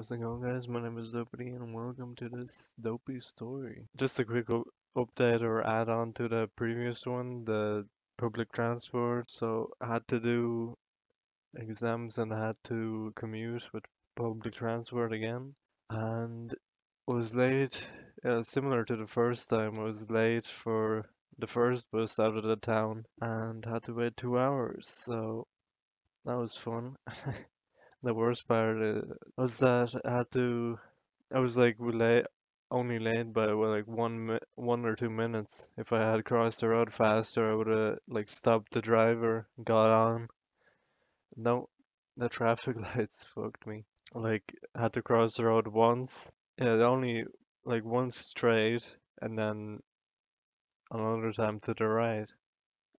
How's it going guys? My name is Dopey and welcome to this Dopey story. Just a quick update or add on to the previous one, the public transport. So I had to do exams and I had to commute with public transport again and was late, uh, similar to the first time, I was late for the first bus out of the town and had to wait two hours. So that was fun. The worst part uh, was that I had to, I was like late, only late by well, like one one or two minutes. If I had crossed the road faster, I would have like stopped the driver, got on. No, the traffic lights fucked me. Like had to cross the road once, yeah, only like once straight, and then another time to the right,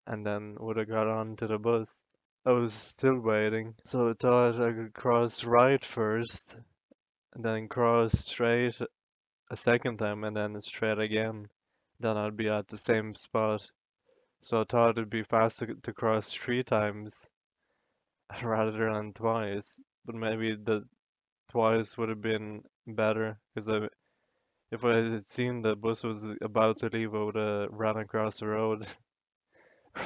and then would have got on to the bus. I was still waiting, so I thought I could cross right first, and then cross straight a second time, and then straight again. Then I'd be at the same spot. So I thought it'd be faster to cross three times rather than twice. But maybe the twice would have been better, because I, if I had seen the bus was about to leave, I would have ran across the road.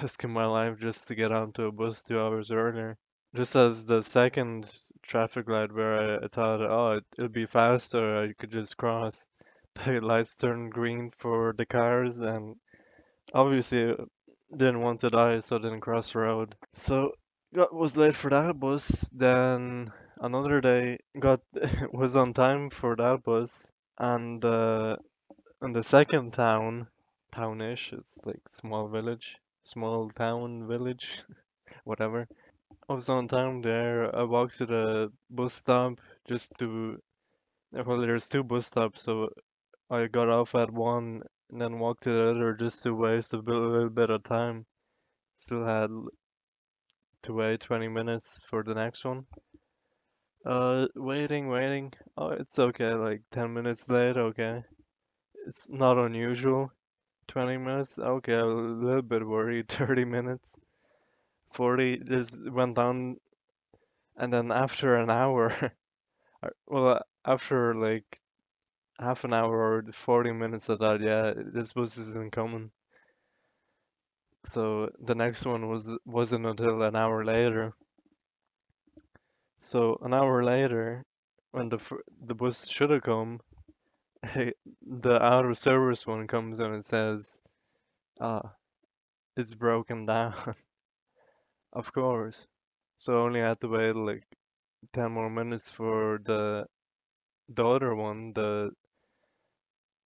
risking my life just to get onto a bus two hours earlier. Just as the second traffic light where I, I thought, oh, it, it'll be faster, I could just cross. The lights turned green for the cars and obviously didn't want to die, so didn't cross the road. So got was late for that bus. Then another day got was on time for that bus, and uh, in the second town, townish, it's like small village small town, village, whatever. I was on time there. I walked to the bus stop just to, well, there's two bus stops, so I got off at one and then walked to the other just to waste a, bit, a little bit of time. Still had to wait 20 minutes for the next one. Uh, waiting, waiting. Oh, it's okay, like 10 minutes late, okay. It's not unusual. 20 minutes? Okay, a little bit worried. 30 minutes? 40 just went down. And then after an hour, well, after like half an hour or 40 minutes, I thought, yeah, this bus isn't coming. So the next one was wasn't until an hour later. So an hour later, when the the bus should have come, the out of service one comes in and says, ah, it's broken down. of course. So I only had to wait like 10 more minutes for the the other one, the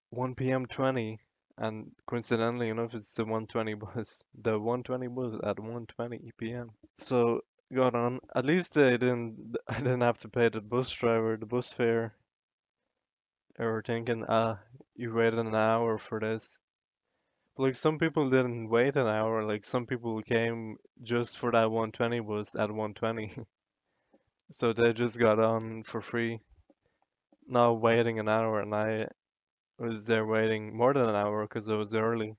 1 p.m. 20, and coincidentally enough, it's the 120 bus, the 120 bus at 1:20 p.m. So got on. At least I didn't, I didn't have to pay the bus driver the bus fare or thinking, ah, you waited an hour for this. But, like some people didn't wait an hour. Like some people came just for that 120 bus at 120. so they just got on for free. Not waiting an hour, and I was there waiting more than an hour because it was early.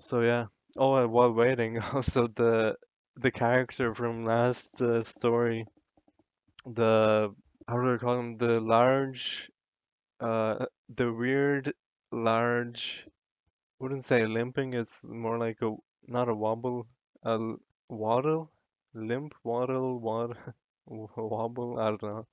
So yeah. Oh, while waiting, also the the character from last uh, story, the how do I call him? The large uh, the weird, large, wouldn't say limping, it's more like a, not a wobble, a waddle? Limp, waddle, wad, wobble, I don't know.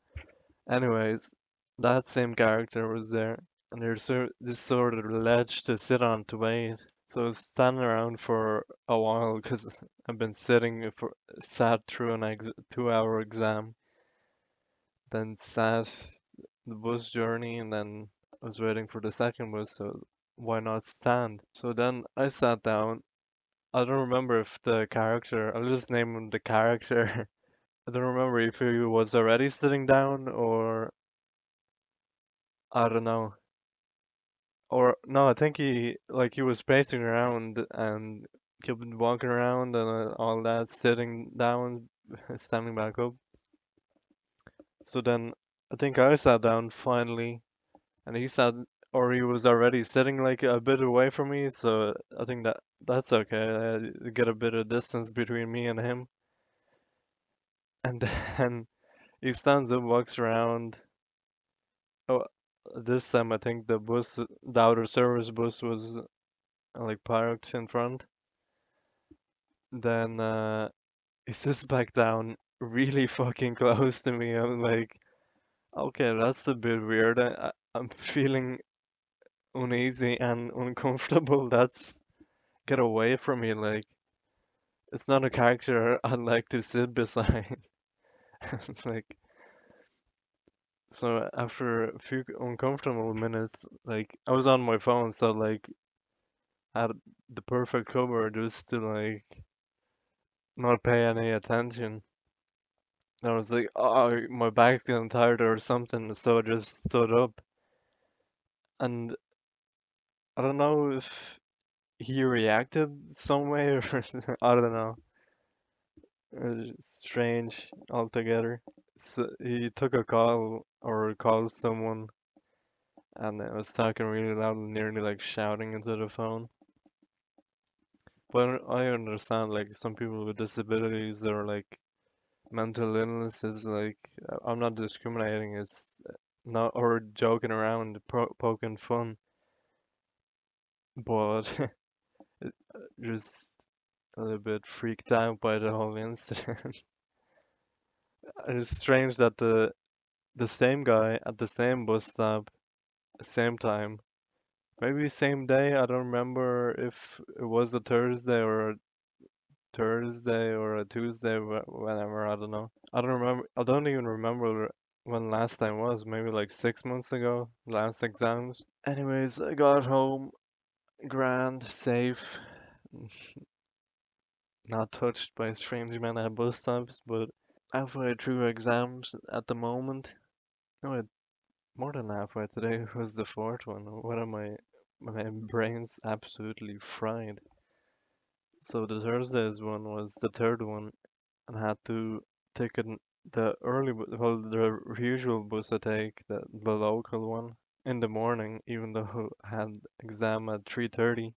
Anyways, that same character was there, and there's this sort of ledge to sit on to wait. So standing around for a while because I've been sitting for sat through an ex two hour exam, then sat the bus journey and then I was waiting for the second bus, so why not stand? So then I sat down. I don't remember if the character, I'll just name him the character. I don't remember if he was already sitting down or I don't know. Or no, I think he like he was pacing around and kept walking around and uh, all that, sitting down, standing back up. So then I think I sat down finally, and he sat, or he was already sitting like a bit away from me, so I think that that's okay. I get a bit of distance between me and him. And then he stands up, walks around. Oh, this time I think the bus, the outer service bus was like parked in front. Then uh, he sits back down really fucking close to me. I'm like, okay, that's a bit weird. I, I'm feeling uneasy and uncomfortable. That's get away from me. Like, it's not a character I'd like to sit beside. It's like, so after a few uncomfortable minutes, like, I was on my phone, so like, I had the perfect cover just to like not pay any attention. I was like, oh, my back's getting tired or something, so I just stood up. And I don't know if he reacted some way or I don't know. Strange altogether. So he took a call or called someone and it was talking really loud and nearly like shouting into the phone. But I understand like some people with disabilities are like mental illness is like uh, I'm not discriminating, it's not or joking around, po poking fun, but just a little bit freaked out by the whole incident. It's strange that the the same guy at the same bus stop, same time, maybe same day. I don't remember if it was a Thursday or Thursday or a Tuesday, wh- whenever. I don't know. I don't remember. I don't even remember when last time was. Maybe like six months ago, last exams. Anyways, I got home, grand, safe, not touched by strange men at bus stops, but halfway through exams at the moment. No, more than halfway. Today was the fourth one. What am I? My brain's absolutely fried. So the Thursdays one was the third one, and had to take an, the early, well, the usual bus I take, the the local one, in the morning, even though I had exam at 3:30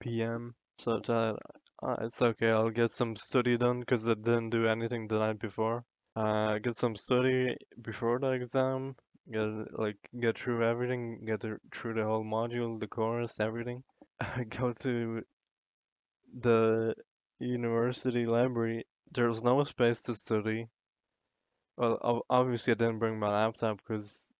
p.m. So I "Ah, it's okay, I'll get some study done because I didn't do anything the night before. Uh, get some study before the exam, get like get through everything, get through the whole module, the course, everything. Go to the university library. There's no space to study. Well, obviously I didn't bring my laptop because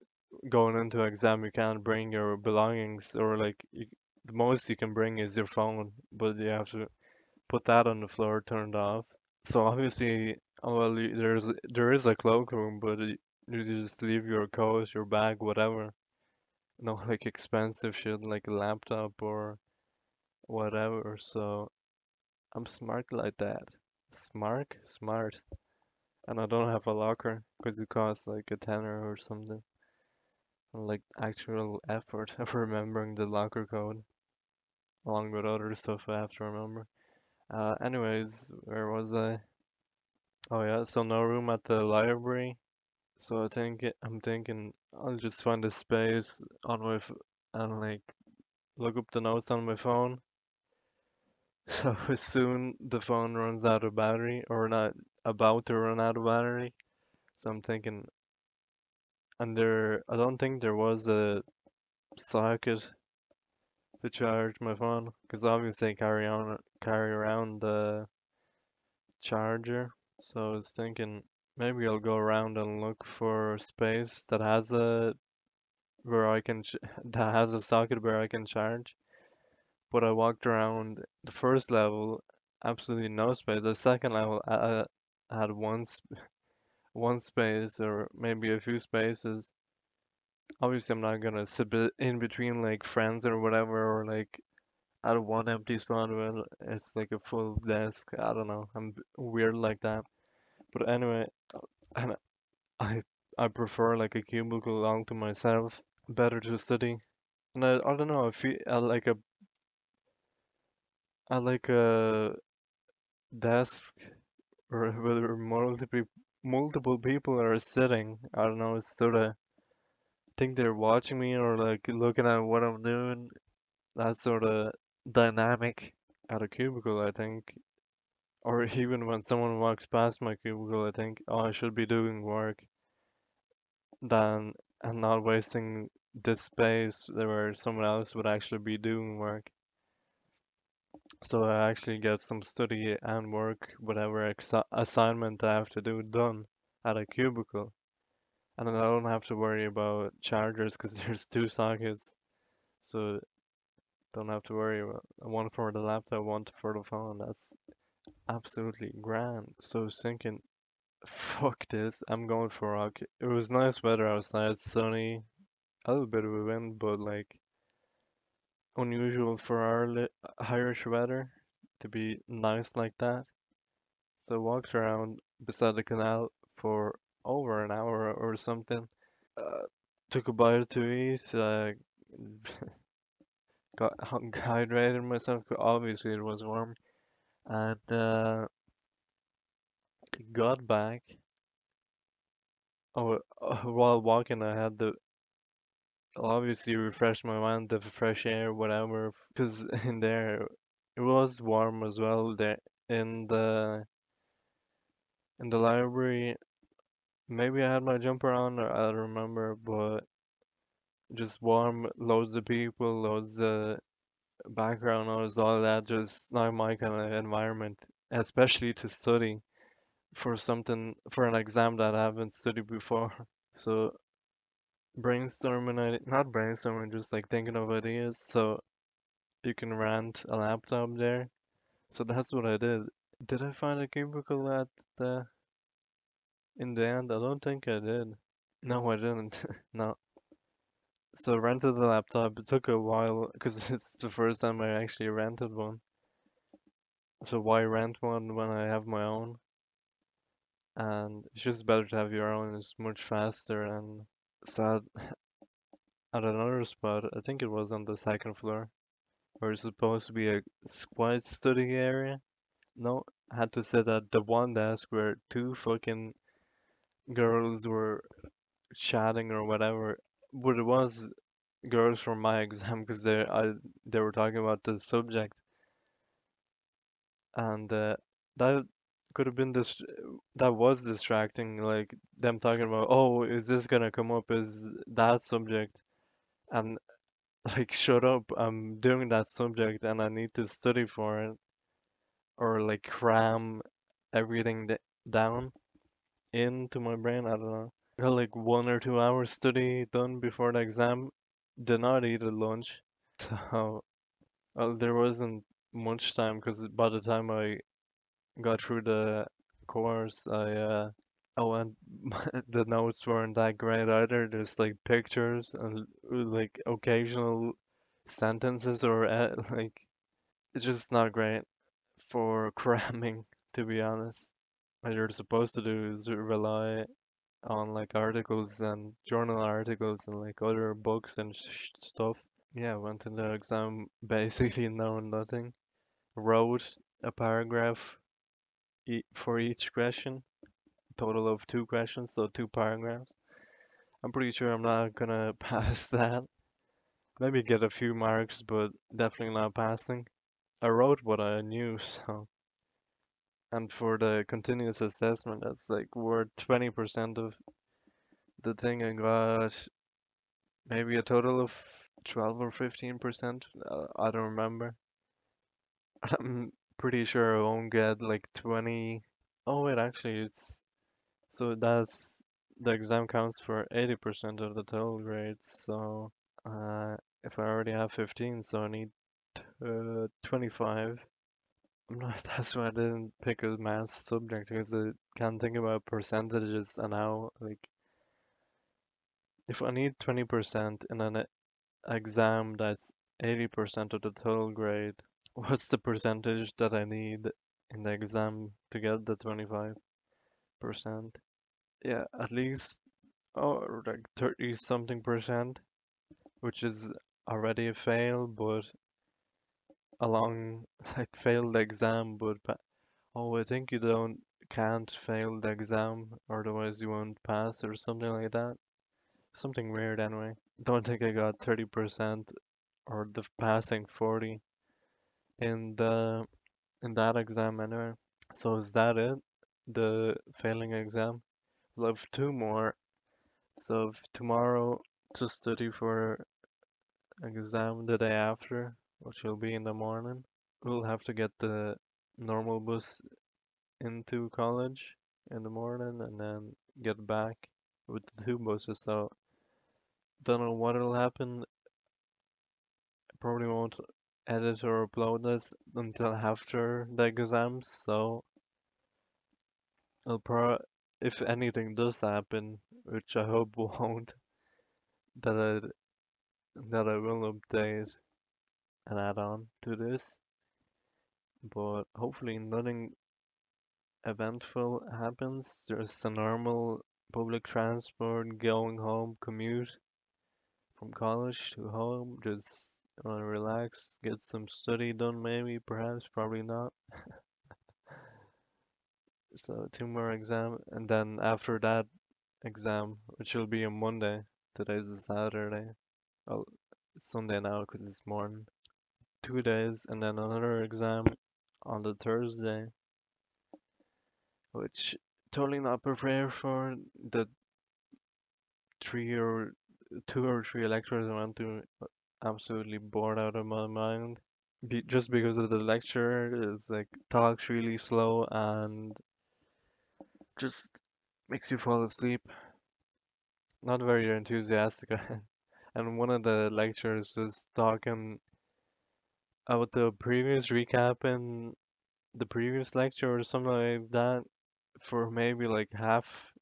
going into exam you can't bring your belongings or like you, the most you can bring is your phone, but you have to put that on the floor turned off. So obviously, oh, well, there's there is a cloakroom, but you just leave your coat, your bag, whatever. No like expensive shit like a laptop or whatever. So I'm smart like that. Smart, smart. And I don't have a locker because it costs like a tenner or something. Like actual effort of remembering the locker code along with other stuff I have to remember. Uh, anyways, where was I? Oh yeah, so no room at the library. So I think I'm thinking I'll just find a space on my and like look up the notes on my phone. So soon the phone runs out of battery or not about to run out of battery. So I'm thinking, and there I don't think there was a socket to charge my phone because obviously I carry on carry around the charger. So I was thinking maybe I'll go around and look for space that has a where I can that has a socket where I can charge. But I walked around the first level, absolutely no space. The second level, I, I had one sp one space or maybe a few spaces. Obviously, I'm not gonna sit in between like friends or whatever, or like at one empty spot where it's like a full desk. I don't know. I'm weird like that. But anyway, uh, and I I prefer like a cubicle all to myself. Better to study. And I, I don't know. I feel I like a I like a desk or whether multiple multiple people are sitting. I don't know. It's sort of think they're watching me or like looking at what I'm doing. That sort of dynamic at a cubicle, I think. Or even when someone walks past my cubicle, I think, oh, I should be doing work. than and not wasting this space where someone else would actually be doing work. So I actually get some study and work, whatever assignment I have to do done at a cubicle. And I don't have to worry about chargers because there's two sockets. So don't have to worry about one for the laptop, one for the phone. That's absolutely grand. So thinking, fuck this, I'm going for walk. It was nice weather outside, sunny, a little bit of a wind, but like unusual for our Irish weather to be nice like that. So walked around beside the canal for over an hour or something. Uh, took a bite to eat, uh, got hydrated myself. Obviously, it was warm, and uh, got back. Oh, uh, while walking, I had the obviously refresh my mind, the fresh air, whatever. Because in there, it was warm as well. There in the in the library, maybe I had my jumper on, or I don't remember, but just warm, loads of people, loads of background noise, all that. Just not my kind of environment, especially to study for something for an exam that I haven't studied before. So brainstorming, not brainstorming, just like thinking of ideas. So you can rent a laptop there. So that's what I did. Did I find a cubicle at the in the end? I don't think I did. No, I didn't. No. So I rented the laptop. It took a while because it's the first time I actually rented one. So why rent one when I have my own? And it's just better to have your own. It's much faster. And so at, another spot, I think it was on the second floor, where it's supposed to be a quiet study area. No, I had to sit at the one desk where two fucking girls were chatting or whatever. But it was girls from my exam because they they were talking about the subject, and uh, that could have been this that was distracting. Like them talking about, oh, is this gonna come up as that subject? And like, shut up! I'm doing that subject and I need to study for it, or like cram everything down into my brain. I don't know. Got like one or two hours study done before the exam. Did not eat at lunch, so well, there wasn't much time because by the time I got through the course, I uh, oh, and the notes weren't that great either. There's like pictures and like occasional sentences or uh, like it's just not great for cramming, to be honest. What you're supposed to do is rely on like articles and journal articles and like other books and stuff. Yeah, went to the exam basically knowing nothing. Wrote a paragraph for each question, total of two questions, so two paragraphs. I'm pretty sure I'm not gonna pass that. Maybe get a few marks, but definitely not passing. I wrote what I knew, so. And for the continuous assessment, that's like worth 20% of the thing I got maybe a total of 12 or 15%. Uh, I don't remember. I'm pretty sure I won't get like 20. Oh wait, actually it's so that's the exam counts for 80% of the total grade. So uh, if I already have 15, so I need uh, 25. I'm not, that's why I didn't pick a math subject because I can't think about percentages and how like if I need 20% in an exam that's 80% of the total grade, what's the percentage that I need in the exam to get the 25%? Yeah, at least oh like 30 something percent, which is already a fail, but along like failed exam, but oh I think you don't can't fail the exam, otherwise you won't pass or something like that. Something weird anyway. Don't think I got 30% or the passing 40 in the in that exam anyway. So is that it? The failing exam? We'll have two more So tomorrow to study for exam the day after, which will be in the morning, we'll have to get the normal bus into college in the morning and then get back with the two buses. So don't know what will happen. Probably won't edit or upload this until after the exams. So if anything does happen, which I hope won't, that I that I will update and add on to this. But hopefully nothing eventful happens. Just a normal public transport going home commute from college to home. Just wanna relax, get some study done maybe, perhaps, probably not. So two more exam and then after that exam, which will be on Monday. Today's a Saturday. Oh, Sunday now because it's morning. Two days and then another exam on the Thursday, which totally not prepared for. The three or two or three lectures I went to, absolutely bored out of my mind. Be, just because of the lecture is like talks really slow and just makes you fall asleep. Not very enthusiastic. And one of the lecturers was talking about the previous recap in the previous lecture or something like that for maybe like half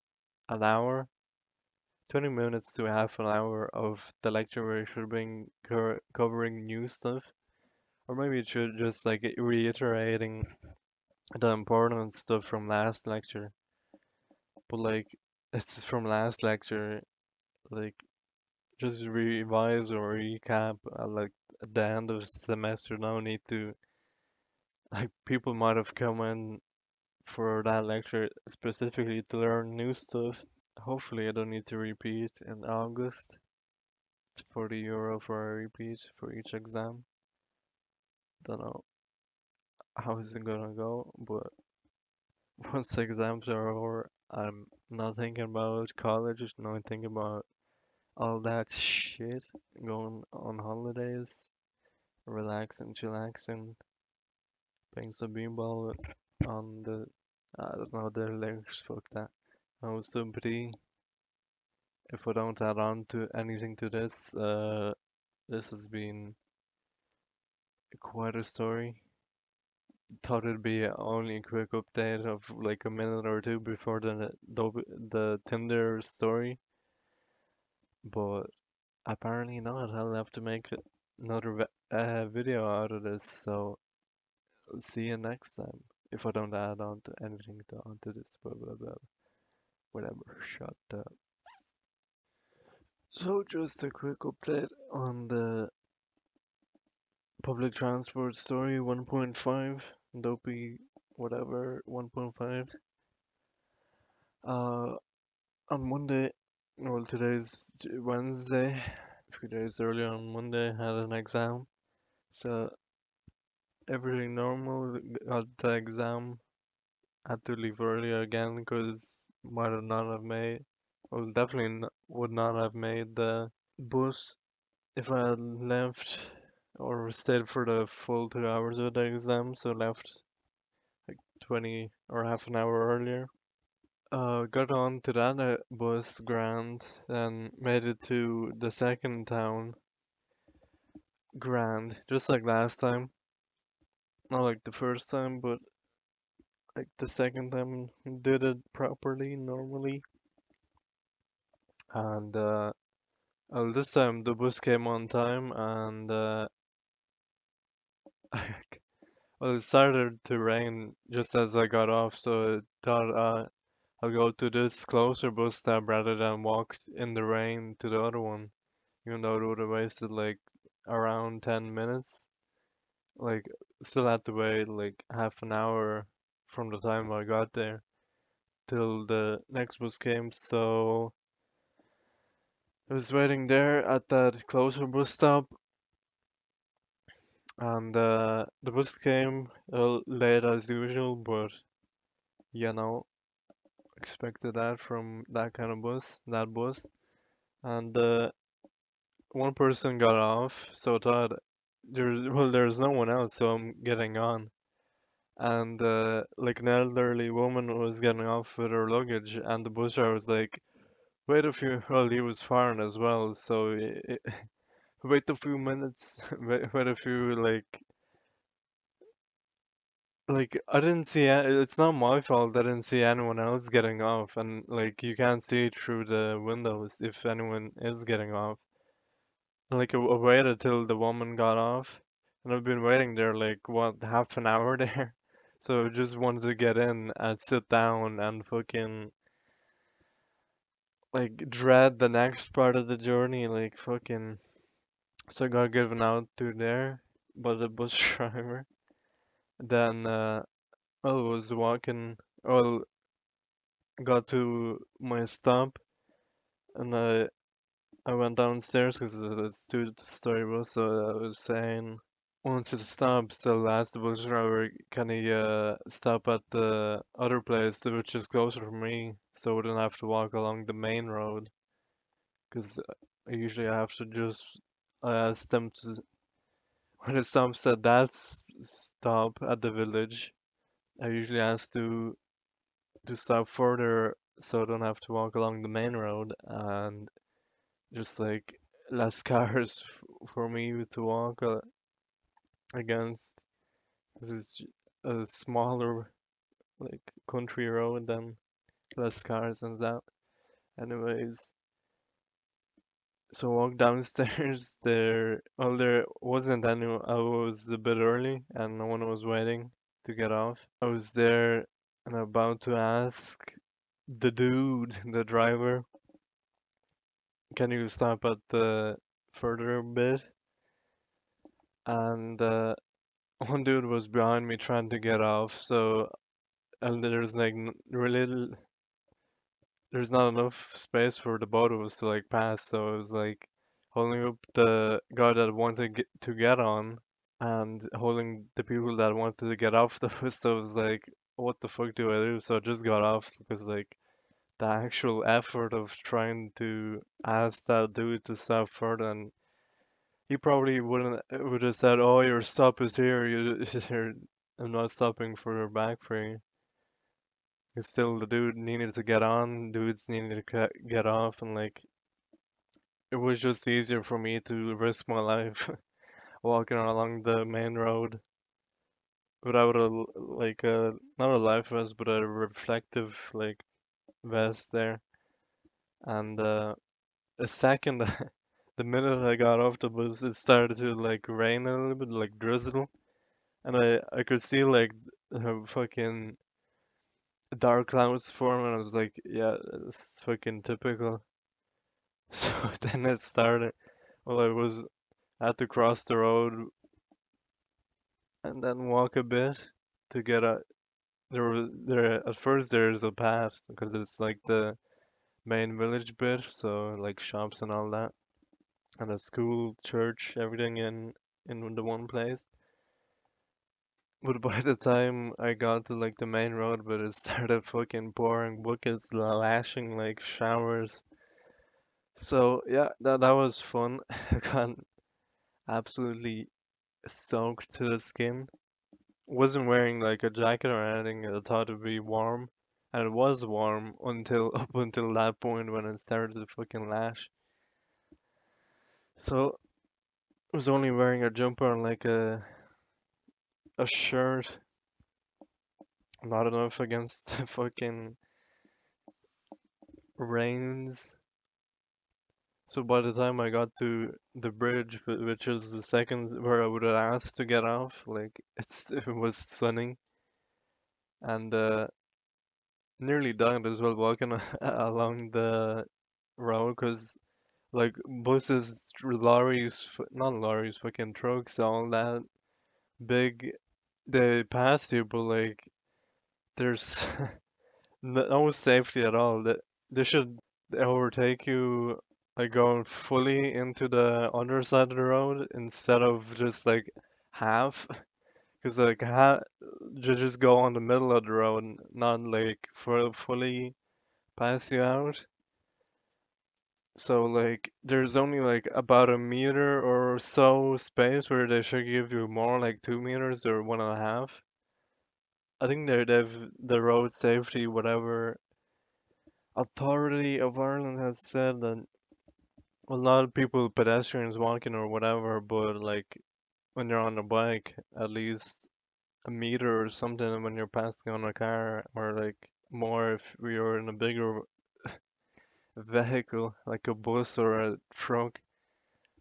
an hour, 20 minutes to half an hour of the lecture where it should be co covering new stuff. Or maybe it should just like reiterating the important stuff from last lecture. But like it's from last lecture, like just revise or recap uh, like at the end of the semester. No need to like people might have come in for that lecture specifically to learn new stuff. Hopefully, I don't need to repeat in August. It's 40 euro for a repeat for each exam. Don't know how is it gonna go, but once exams are over, I'm not thinking about college, not thinking about all that shit, going on holidays, relaxing, chillaxing, playing some beanball on the, I don't know the lyrics, fuck that. Oh, somebody, if I don't add on to anything to this, uh, this has been quite a story. Thought it'd be only a quick update of like a minute or two before the the, the Tinder story, but apparently not. I'll have to make another uh, video out of this. So see you next time. If I don't add on to anything to onto this, blah blah blah, whatever. Shut up. So just a quick update on the public transport story 1.5, dopey whatever 1.5. Uh, on Monday, well today's Wednesday, a few days earlier on Monday, I had an exam. So everything normal, got the exam, had to leave earlier again because might have not have made, well definitely would not have made the bus if I had left or stayed for the full two hours of the exam, so left like 20 or half an hour earlier. Uh, got on to that uh, bus grand, and made it to the second town grand, just like last time. Not like the first time, but like the second time did it properly, normally. And uh, well, this time the bus came on time, and uh, well, it started to rain just as I got off, so I thought uh, I'll go to this closer bus stop rather than walk in the rain to the other one. Even though it would have wasted like around 10 minutes. Like, still had to wait like half an hour from the time I got there till the next bus came. So I was waiting there at that closer bus stop, and uh, the bus came late as usual, but you know, expected that from that kind of bus, that bus. and uh, one person got off, so I thought there's well, there's no one else, so I'm getting on. And uh, like an elderly woman was getting off with her luggage, and the bus driver was like, "Wait a few." Well, he was foreign as well, so i i- wait a few minutes, wait, wait a few like like I didn't see it's not my fault I didn't see anyone else getting off, and like you can't see through the windows if anyone is getting off. And, like I I waited till the woman got off, and I've been waiting there like what half an hour there. So just wanted to get in and sit down and fucking like dread the next part of the journey, like fucking. So I got given out to there by the bus driver. Then uh, I was walking, well, got to my stop, and I I went downstairs because it's two-story bus. So I was saying. Once it stops, the last bus driver can he uh, stop at the other place which is closer for me, so I wouldn't have to walk along the main road. Because usually I have to just ask them to when it stops at that stop at the village. I usually ask to to stop further so I don't have to walk along the main road and just like less cars for me to walk uh, against. This a smaller like country road then less cars and that. Anyways, so walk downstairs there. Well, there wasn't any. I was a bit early and no one was waiting to get off. I was there and about to ask the dude, the driver, can you stop at the further bit? And uh, one dude was behind me trying to get off. So and there's like really there's not enough space for the both to like pass, so it was like holding up the guy that wanted to get, to get on and holding the people that wanted to get off the bus. So it was like, what the fuck do I do? So I just got off because like the actual effort of trying to ask that dude to stop further, and he probably wouldn't would have said, "Oh, your stop is here. You, you're, I'm not stopping for your back you." It's still the dude needed to get on, dudes needed to get off, and like it was just easier for me to risk my life walking along the main road a l- like a not a life vest but a reflective like vest there. And uh, a second, the minute I got off the bus, it started to like rain a little bit, like drizzle, and I I could see like fucking dark clouds form, and I was like, yeah, it's fucking typical. So then it started. Well, I was had to cross the road and then walk a bit to get a. There was there at first there's a path because it's like the main village bit, so like shops and all that, and a school, church, everything in in the one place. But by the time I got to like the main road, but it started fucking pouring buckets, lashing like showers. So yeah, that that was fun. I got absolutely soaked to the skin. Wasn't wearing like a jacket or anything. I thought it'd be warm, and it was warm until up until that point when it started to fucking lash. So I was only wearing a jumper and like a a shirt, not enough against the fucking rains. So by the time I got to the bridge, which is the second where I would have asked to get off, like it's it was sunny and uh, nearly died as well walking along the road because like buses, lorries, not lorries, fucking trucks, all that big, they pass you, but like there's no safety at all. That they should overtake you like going fully into the underside of the road instead of just like half. Because like ha ju- just go on the middle of the road, not like for fully pass you out. So like there's only like about a meter or so space where they should give you more like two meters or one and a half. I think they they've the road safety whatever authority of Ireland has said that a lot of people pedestrians walking or whatever, but like when you're on a bike, at least a meter or something when you're passing on a car, or like more if were in a bigger vehicle, like a bus or a truck.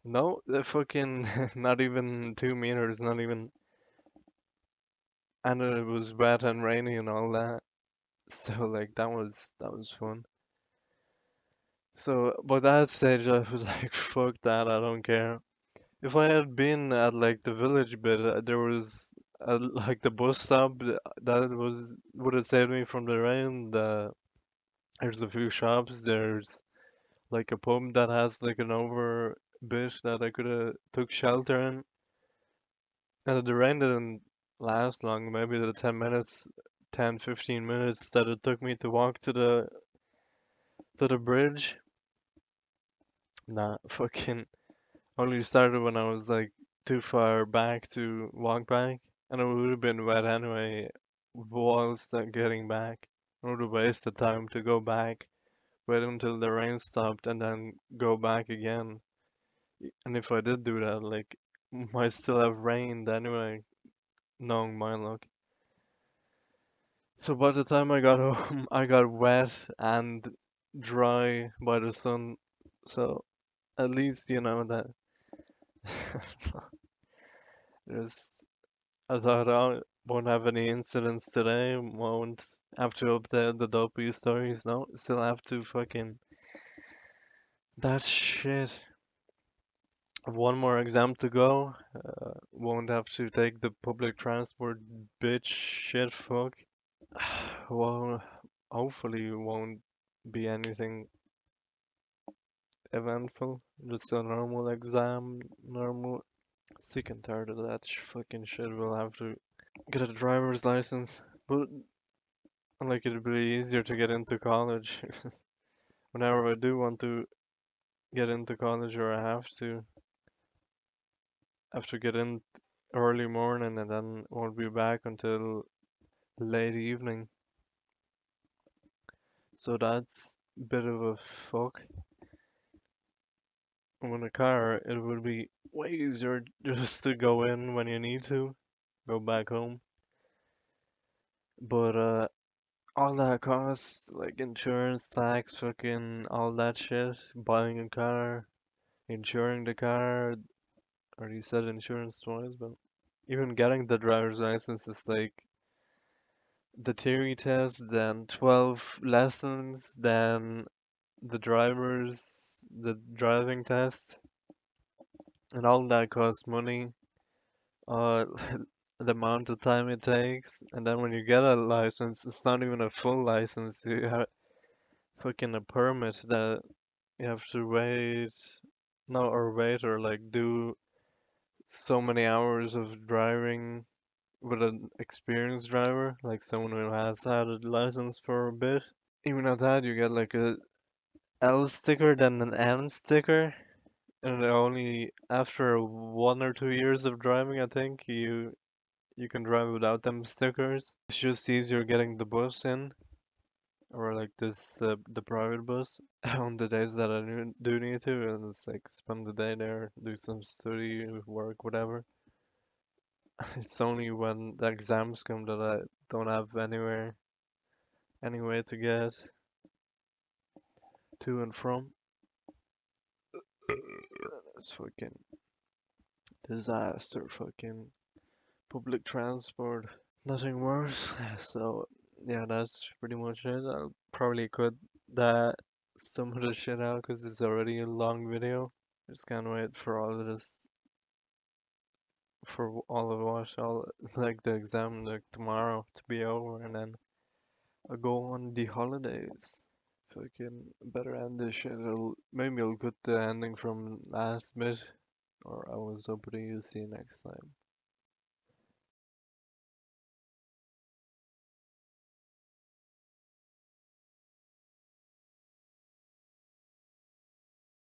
No, the fucking not even two meters, not even, and it was wet and rainy and all that. So like that was that was fun. So by that stage, I was like, fuck that, I don't care. If I had been at like the village bit, uh, there was uh, like the bus stop that was would have saved me from the rain. The there's a few shops. There's like a pub that has like an over bit that I could have took shelter in. And the rain didn't last long. Maybe the 10 minutes, 10, 15 minutes that it took me to walk to the to the bridge. Nah, fucking only started when I was like too far back to walk back, and it would have been wet anyway whilst getting back. I would have wasted time to go back, wait until the rain stopped, and then go back again. And if I did do that, like, might still have rained anyway, knowing my luck. So by the time I got home, I got wet and dry by the sun. So at least you know that. There's I thought I won't have any incidents today, won't have to update the dopey stories, no, still have to fucking that shit. One more exam to go, uh, won't have to take the public transport, bitch, shit, fuck. Well, hopefully won't be anything eventful, just a normal exam, normal. Sick and tired of that fucking shit, we'll have to get a driver's license. But like it'd be easier to get into college. Whenever I do want to get into college or I have to, have to get in early morning and then won't be back until late evening. So that's a bit of a fuck. On a car, it would be way easier just to go in when you need to, go back home. But uh, all that costs, like insurance, tax, fucking all that shit, buying a car, insuring the car, already said insurance twice, but even getting the driver's license is like the theory test, then 12 lessons, then the driver's, the driving test, and all that costs money. Uh, the amount of time it takes, and then when you get a license, it's not even a full license. You have fucking a permit that you have to wait, no, or wait, or like do so many hours of driving with an experienced driver, like someone who has had a license for a bit. Even at that, you get like a L sticker, then an M sticker, and only after one or two years of driving, I think you you can drive without them stickers. It's just easier getting the bus in, or like this uh, the private bus on the days that I do need to, and it's like spend the day there, do some study, work, whatever. It's only when the exams come that I don't have anywhere, any way to get to and from. It's fucking disaster, fucking public transport. Nothing worse. So yeah, that's pretty much it. I'll probably cut that some of the shit out because it's already a long video. Just can't wait for all of this, for all of us, all like the exam like tomorrow to be over, and then I'll go on the holidays. Fucking better end this shit. I'll, maybe I'll cut the ending from last bit, or I was hoping you see you next time.